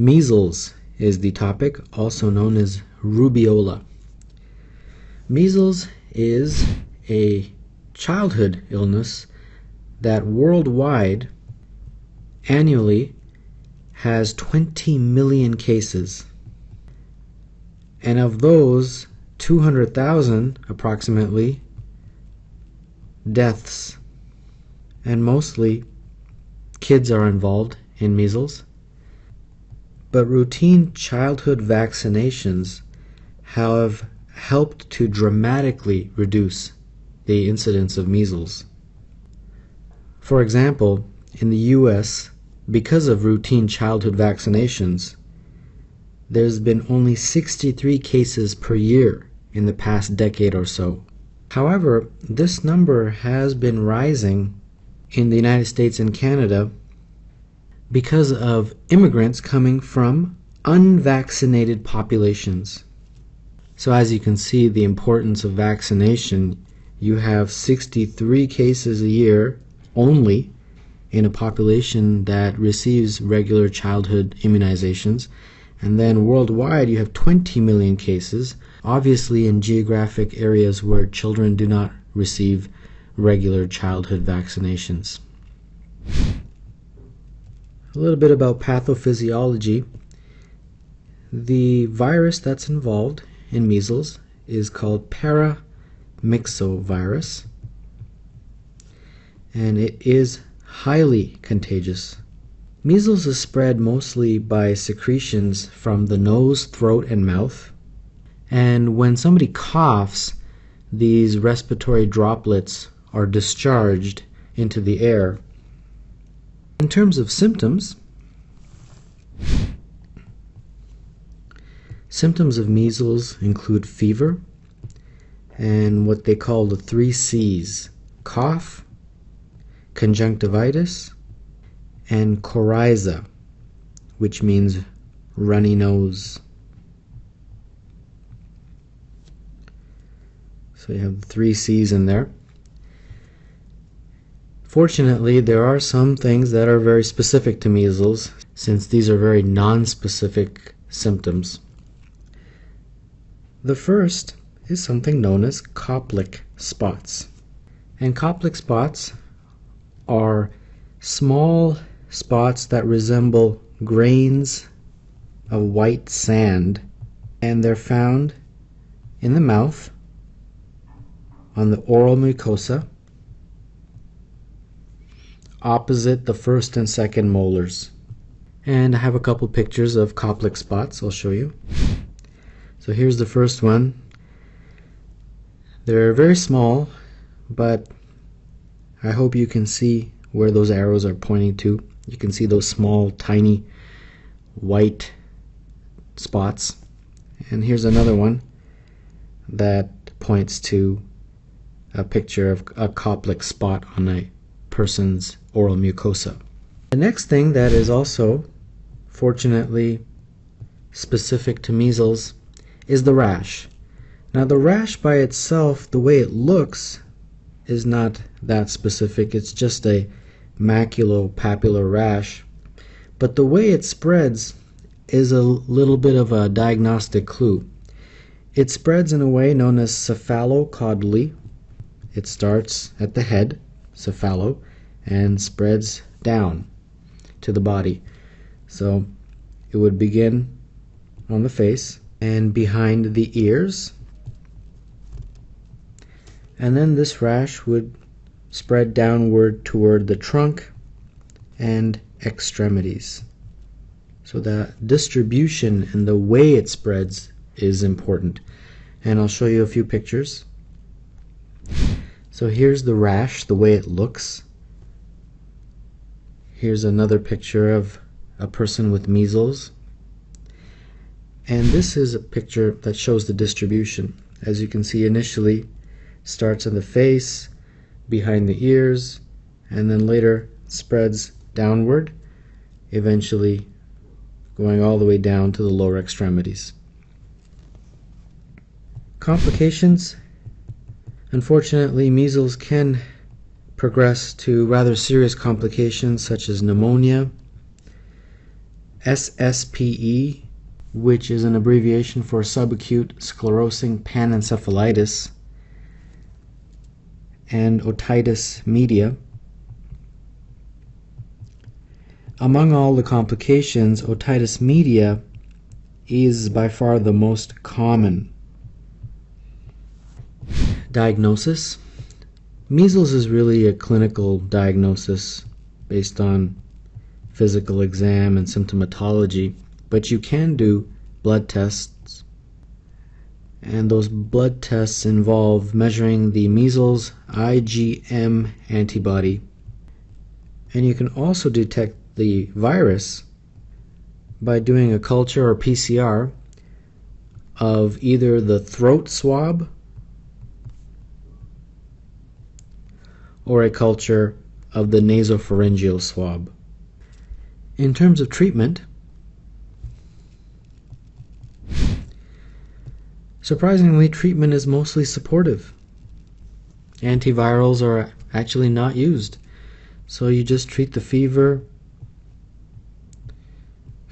Measles is the topic, also known as rubeola. Measles is a childhood illness that worldwide annually has 20 million cases. And of those, 200,000 approximately deaths. And mostly kids are involved in measles. But routine childhood vaccinations have helped to dramatically reduce the incidence of measles. For example, in the US, because of routine childhood vaccinations, there's been only 63 cases per year in the past decade or so. However, this number has been rising in the United States and Canada because of immigrants coming from unvaccinated populations. So, as you can see, the importance of vaccination, you have 63 cases a year only in a population that receives regular childhood immunizations. And then worldwide, you have 20 million cases, obviously in geographic areas where children do not receive regular childhood vaccinations. A little bit about pathophysiology. The virus that's involved in measles is called paramyxovirus, and it is highly contagious. Measles is spread mostly by secretions from the nose, throat, and mouth. And when somebody coughs, these respiratory droplets are discharged into the air in terms of symptoms, symptoms of measles include fever and what they call the three C's cough, conjunctivitis, and coryza, which means runny nose. So you have three C's in there. Fortunately, there are some things that are very specific to measles, since these are very non-specific symptoms. The first is something known as Koplik spots. And Koplik spots are small spots that resemble grains of white sand, and they're found in the mouth, on the oral mucosa, opposite the first and second molars. And I have a couple pictures of Koplik spots I'll show you. So here's the first one. They're very small, but I hope you can see where those arrows are pointing to. You can see those small, tiny, white spots. And here's another one that points to a picture of a Koplik spot on a person's oral mucosa. The next thing that is also, fortunately, specific to measles is the rash. Now, the rash by itself, the way it looks, is not that specific. It's just a maculopapular rash. But the way it spreads is a little bit of a diagnostic clue. It spreads in a way known as cephalocaudally. It starts at the head, cephalo, and spreads down to the body. So it would begin on the face and behind the ears. And then this rash would spread downward toward the trunk and extremities. So the distribution and the way it spreads is important. And I'll show you a few pictures. So here's the rash, the way it looks. Here's another picture of a person with measles. And this is a picture that shows the distribution. As you can see initially, starts in the face, behind the ears, and then later spreads downward, eventually going all the way down to the lower extremities. Complications. Unfortunately, measles can progress to rather serious complications such as pneumonia, SSPE, which is an abbreviation for subacute sclerosing panencephalitis, and otitis media. Among all the complications, otitis media is by far the most common. Diagnosis Measles is really a clinical diagnosis based on physical exam and symptomatology, but you can do blood tests. And those blood tests involve measuring the measles IgM antibody. And you can also detect the virus by doing a culture or PCR of either the throat swab or a culture of the nasopharyngeal swab. In terms of treatment, surprisingly, treatment is mostly supportive. Antivirals are actually not used, so you just treat the fever,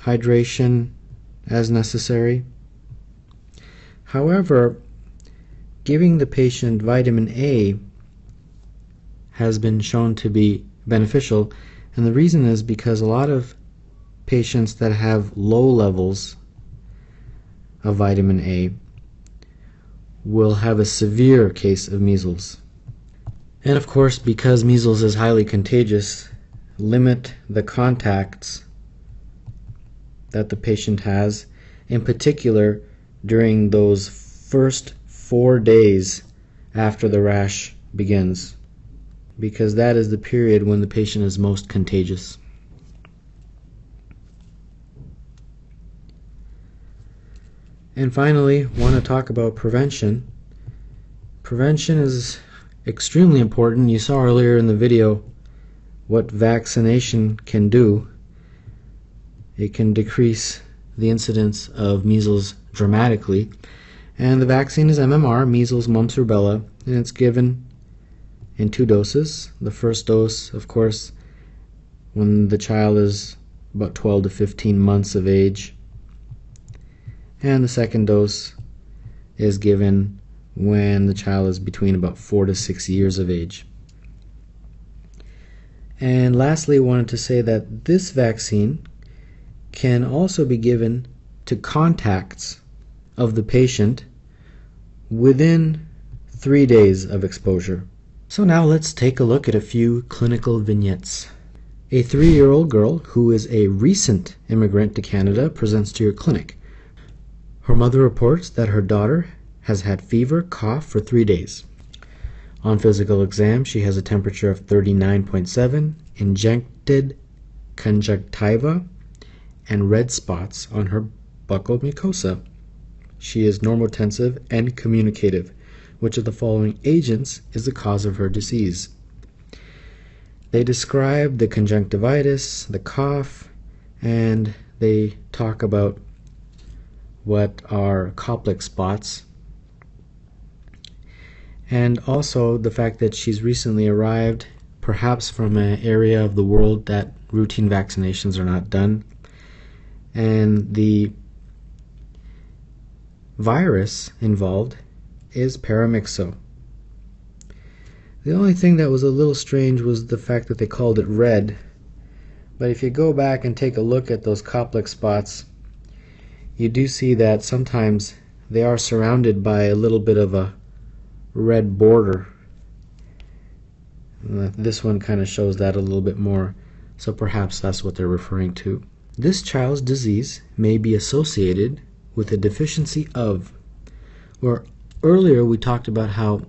hydration as necessary. However, giving the patient vitamin A has been shown to be beneficial. And the reason is because a lot of patients that have low levels of vitamin A will have a severe case of measles. And of course, because measles is highly contagious, limit the contacts that the patient has, in particular during those first four days after the rash begins because that is the period when the patient is most contagious. And finally, want to talk about prevention. Prevention is extremely important. You saw earlier in the video what vaccination can do. It can decrease the incidence of measles dramatically. And the vaccine is MMR, measles, mumps, rubella, and it's given in two doses. The first dose, of course, when the child is about 12 to 15 months of age. And the second dose is given when the child is between about 4 to 6 years of age. And lastly, I wanted to say that this vaccine can also be given to contacts of the patient within three days of exposure. So now let's take a look at a few clinical vignettes. A three-year-old girl who is a recent immigrant to Canada presents to your clinic. Her mother reports that her daughter has had fever, cough for three days. On physical exam, she has a temperature of 39.7, injected conjunctiva, and red spots on her buccal mucosa. She is normotensive and communicative which of the following agents is the cause of her disease. They describe the conjunctivitis, the cough, and they talk about what are Koplik spots, and also the fact that she's recently arrived, perhaps from an area of the world that routine vaccinations are not done, and the virus involved is paramyxo. The only thing that was a little strange was the fact that they called it red. But if you go back and take a look at those Koplik spots, you do see that sometimes they are surrounded by a little bit of a red border. This one kind of shows that a little bit more, so perhaps that's what they're referring to. This child's disease may be associated with a deficiency of or Earlier, we talked about how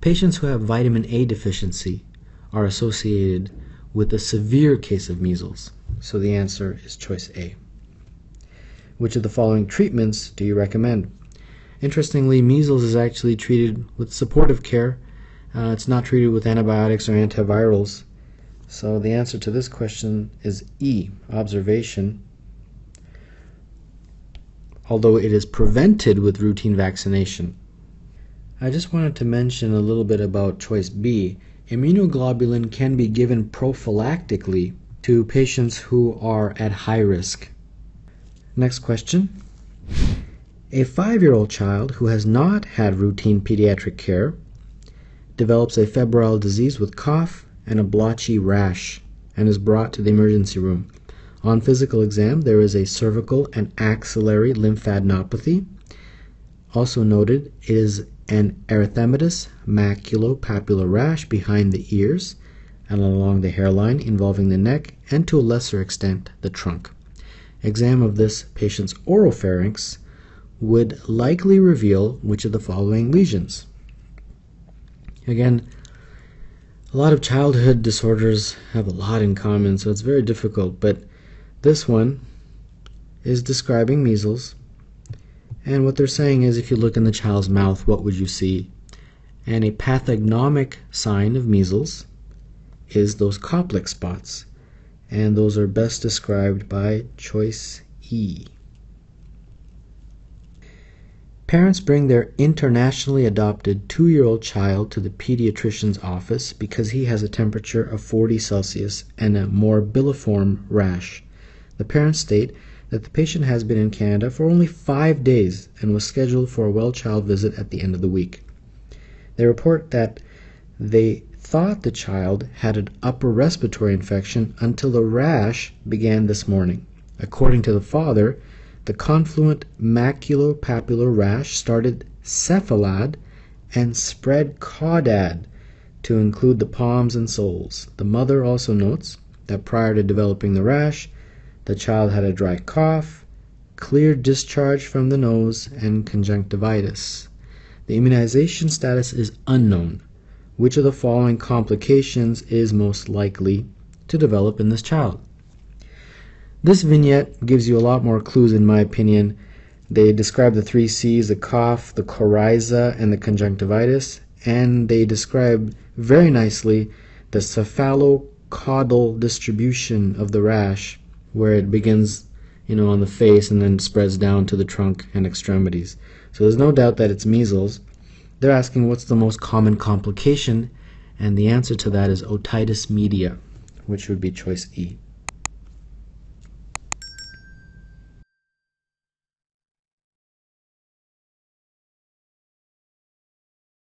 patients who have vitamin A deficiency are associated with a severe case of measles. So the answer is choice A. Which of the following treatments do you recommend? Interestingly, measles is actually treated with supportive care. Uh, it's not treated with antibiotics or antivirals. So the answer to this question is E, observation. Although it is prevented with routine vaccination. I just wanted to mention a little bit about choice B. Immunoglobulin can be given prophylactically to patients who are at high risk. Next question. A five year old child who has not had routine pediatric care develops a febrile disease with cough and a blotchy rash and is brought to the emergency room. On physical exam, there is a cervical and axillary lymphadenopathy. Also noted is an erythematous maculopapular rash behind the ears and along the hairline involving the neck and to a lesser extent the trunk. Exam of this patient's oropharynx would likely reveal which of the following lesions. Again, a lot of childhood disorders have a lot in common, so it's very difficult, but this one is describing measles. And what they're saying is if you look in the child's mouth, what would you see? And a pathognomic sign of measles is those Koplik spots. And those are best described by choice E. Parents bring their internationally adopted two year old child to the pediatrician's office because he has a temperature of 40 Celsius and a morbilliform rash. The parents state that the patient has been in Canada for only five days and was scheduled for a well child visit at the end of the week. They report that they thought the child had an upper respiratory infection until the rash began this morning. According to the father, the confluent maculopapular rash started cephalad and spread caudad to include the palms and soles. The mother also notes that prior to developing the rash, the child had a dry cough, clear discharge from the nose, and conjunctivitis. The immunization status is unknown. Which of the following complications is most likely to develop in this child? This vignette gives you a lot more clues, in my opinion. They describe the three C's the cough, the coryza, and the conjunctivitis, and they describe very nicely the cephalocaudal distribution of the rash, where it begins you know, on the face and then spreads down to the trunk and extremities. So there's no doubt that it's measles. They're asking what's the most common complication, and the answer to that is otitis media, which would be choice E.